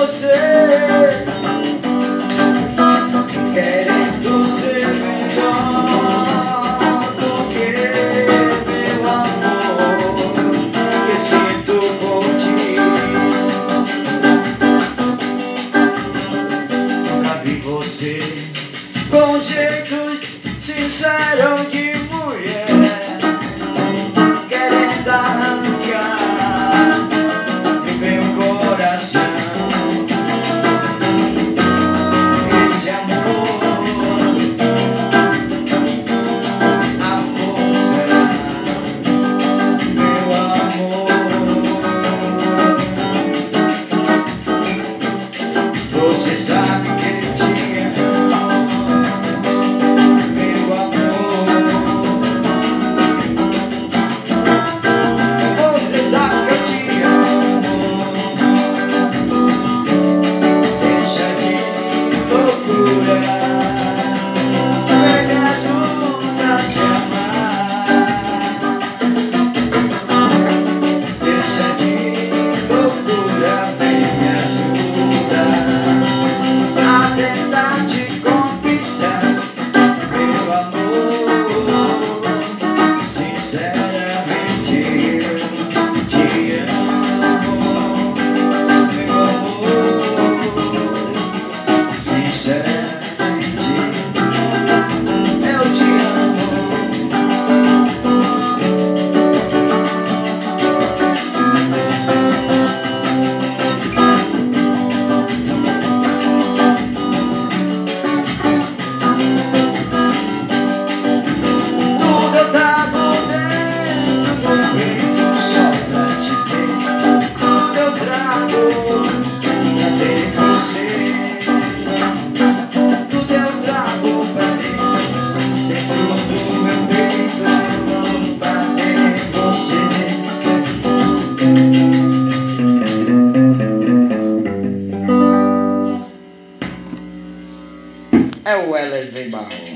você. Querendo ser melhor do que meu amor Que sinto por ti. Nunca vi você com jeitos sinceros que Você sabe é o Wesley Barros.